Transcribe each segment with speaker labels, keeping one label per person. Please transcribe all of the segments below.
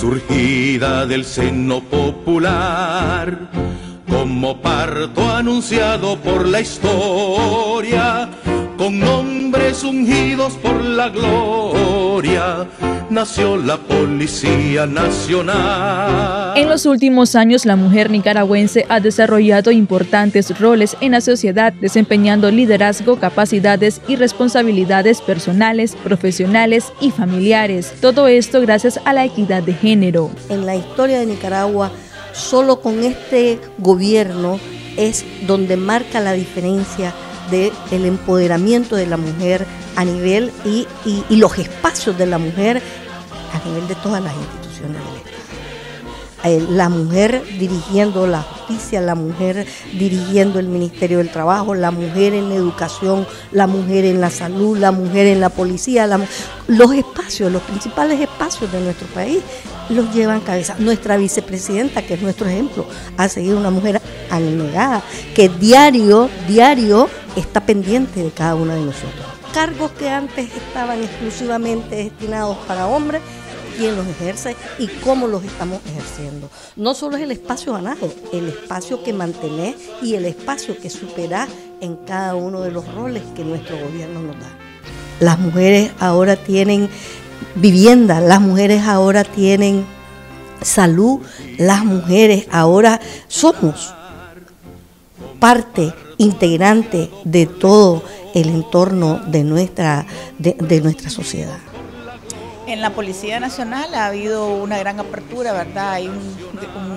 Speaker 1: surgida del seno popular, como parto anunciado por la historia, con nombres ungidos por la gloria nació la Policía Nacional.
Speaker 2: En los últimos años, la mujer nicaragüense ha desarrollado importantes roles en la sociedad, desempeñando liderazgo, capacidades y responsabilidades personales, profesionales y familiares. Todo esto gracias a la equidad de género.
Speaker 3: En la historia de Nicaragua, solo con este gobierno es donde marca la diferencia del el empoderamiento de la mujer a nivel y, y, los espacios de la mujer a nivel de todas las instituciones del Estado. Eh, la mujer dirigiendo la justicia, la mujer dirigiendo el Ministerio del Trabajo, la mujer en la educación, la mujer en la salud, la mujer en la policía, los espacios, los principales espacios de nuestro país los llevan cabeza. Nuestra vicepresidenta, que es nuestro ejemplo, ha seguido una mujer anegada, que diario, diario está pendiente de cada uno de nosotros. Cargos que antes estaban exclusivamente destinados para hombres, quién los ejerce y cómo los estamos ejerciendo. No solo es el espacio ganado, el espacio que mantenés y el espacio que superás en cada uno de los roles que nuestro gobierno nos da. Las mujeres ahora tienen vivienda, las mujeres ahora tienen salud, las mujeres ahora somos parte integrante de todo el entorno de nuestra, de nuestra sociedad.
Speaker 4: En la Policía Nacional ha habido una gran apertura, ¿verdad? Hay un,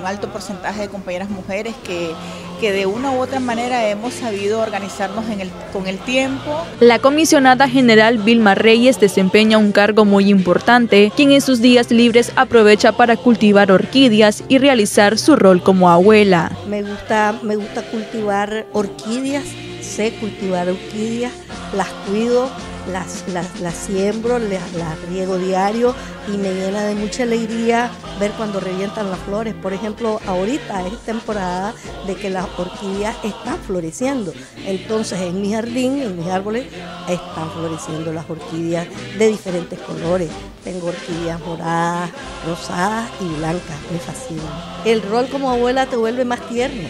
Speaker 4: alto porcentaje de compañeras mujeres que, que, de una u otra manera hemos sabido organizarnos en el, con el tiempo.
Speaker 2: La comisionada general Vilma Reyes desempeña un cargo muy importante, quien en sus días libres aprovecha para cultivar orquídeas y realizar su rol como abuela.
Speaker 3: Me gusta, me gusta cultivar orquídeas, sé cultivar orquídeas, las cuido las, las, siembro, las, las, riego diario y me llena de mucha alegría ver cuando revientan las flores. Por ejemplo, ahorita es temporada de que las orquídeas están floreciendo. Entonces en mi jardín, en mis árboles, están floreciendo las orquídeas de diferentes colores. Tengo orquídeas moradas, rosadas y blancas, me fascina. El rol como abuela te vuelve más tierno,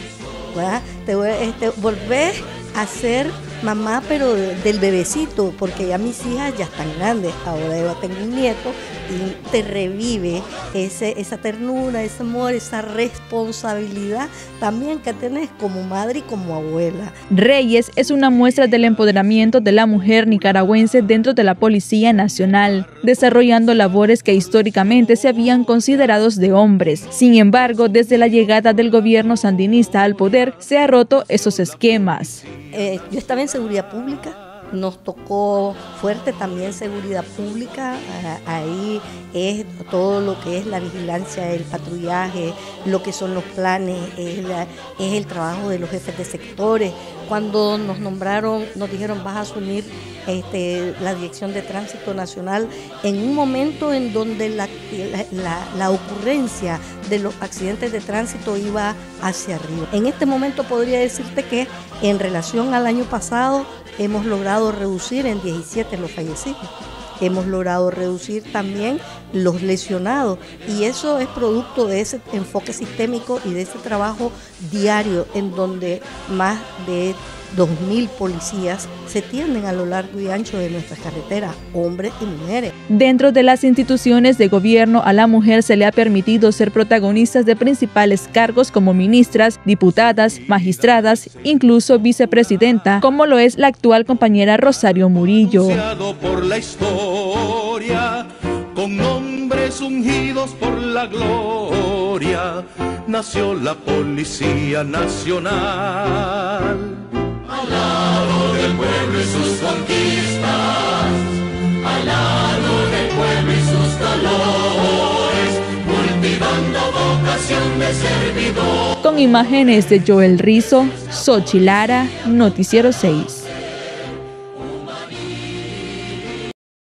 Speaker 3: Te, este, volvés a ser mamá, pero del bebecito, porque ya mis hijas ya están grandes. Ahora yo tengo un nieto y te revive ese, esa ternura, ese amor, esa responsabilidad también que tenés como madre y como abuela.
Speaker 2: Reyes es una muestra del empoderamiento de la mujer nicaragüense dentro de la Policía Nacional, desarrollando labores que históricamente se habían considerado de hombres. Sin embargo, desde la llegada del gobierno sandinista al poder, se ha roto esos esquemas.
Speaker 3: Eh, yo estaba en seguridad pública, nos tocó fuerte también seguridad pública, ahí es todo lo que es la vigilancia, el patrullaje, lo que son los planes, es, el trabajo de los jefes de sectores. Cuando nos nombraron, nos dijeron vas a asumir este, la Dirección de Tránsito Nacional en un momento en donde la, la, ocurrencia de los accidentes de tránsito iba hacia arriba. En este momento podría decirte que en relación al año pasado hemos logrado reducir en 17 los fallecidos. Hemos logrado reducir también los lesionados y eso es producto de ese enfoque sistémico y de ese trabajo diario en donde más de 2.000 policías se tienden a lo largo y ancho de nuestras carreteras, hombres y mujeres.
Speaker 2: Dentro de las instituciones de gobierno, a la mujer se le ha permitido ser protagonistas de principales cargos como ministras, diputadas, magistradas, incluso vicepresidenta, como lo es la actual compañera Rosario Murillo.
Speaker 1: Por la historia, con nombres ungidos por la gloria, nació la Policía Nacional
Speaker 5: pueblo y sus conquistas, al lado del pueblo y sus calores, cultivando vocación de servidor.
Speaker 2: Con imágenes de Joel Rizo, Sochi Lara, Noticiero 6.